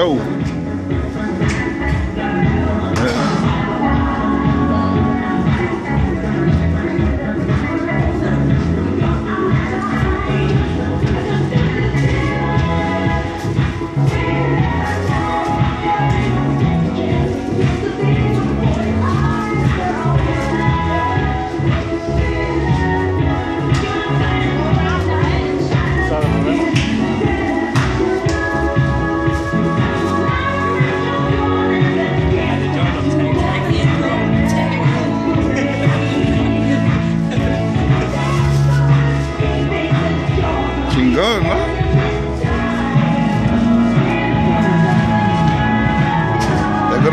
go.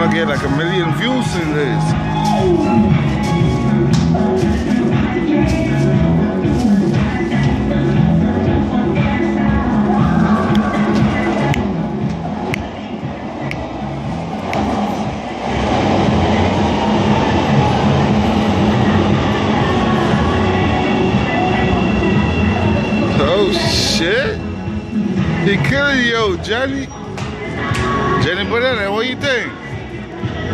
Gonna get like a million views in this. Oh shit! He killing you, Johnny. Jenny Banana, what you think?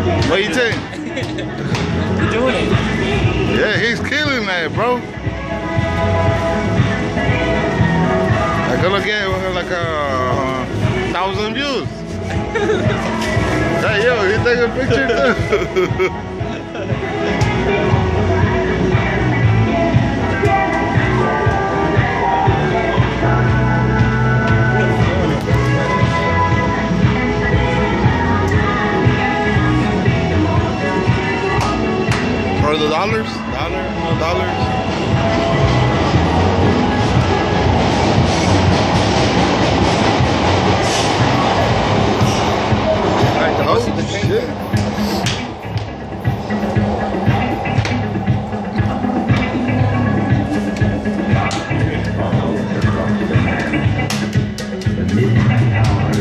What you think? You're doing it. Yeah, he's killing that, bro. I'm gonna get like a uh, thousand views. hey, yo, he take a picture For the dollars? Dollar? No dollars? Oh, shit. The midnight hour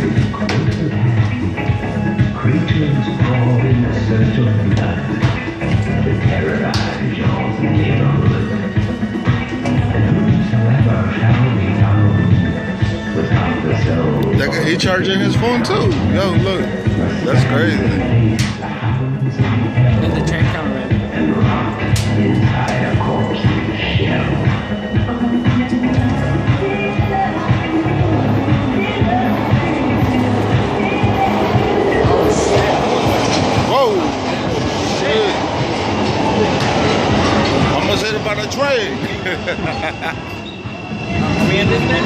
he charging his phone too. Yo, look, that's crazy. There's the train coming. Almost hit by the train. um, we in this thing?